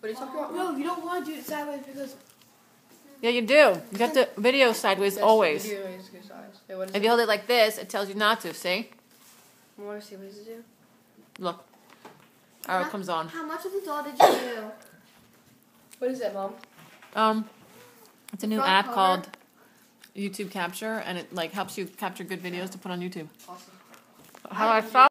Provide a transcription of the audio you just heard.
But it's you? No, you don't want to do it sideways because Yeah, you do. You got the video sideways Yes, always. video is good size. Hey, what is If it? you hold it like this, it tells you not to. See? I want to see what does do. Look. Oh, arrow comes on. how much of the doll did you do? What is it, mom? Um, it's a new app color? called YouTube Capture, and it like helps you capture good videos to put on YouTube. Awesome. How I thought.